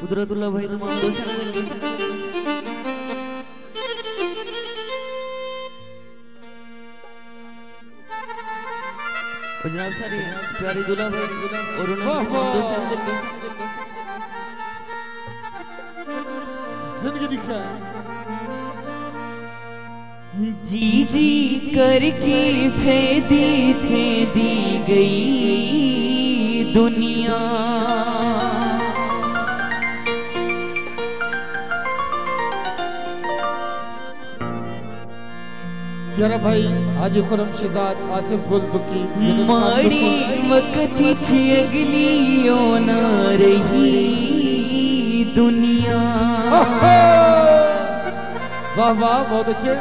कुदरतुल्ला भाई ने मांगो से और जनाब सारी प्यारी दुल्हा भाई और उन्हें वाह, मांगो वाह। से ज़िंदगी दिखा जी जी करके फेदी छे दी गई दुनिया। यारा भाई हाजी खुरम शिजाद आसिफ गुलबकी माड़ी वक्ति छे अग्नियो ना रही दुनिया। वाह वाह बहुत अच्छे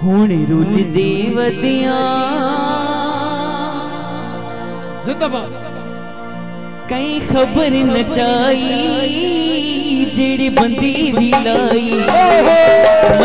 हुण रुल देवदिया जिंदाबाद। कई खबर न चाई जेड़ी बंदी भी लाई।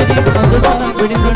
Kalecilik fazla sana bölümde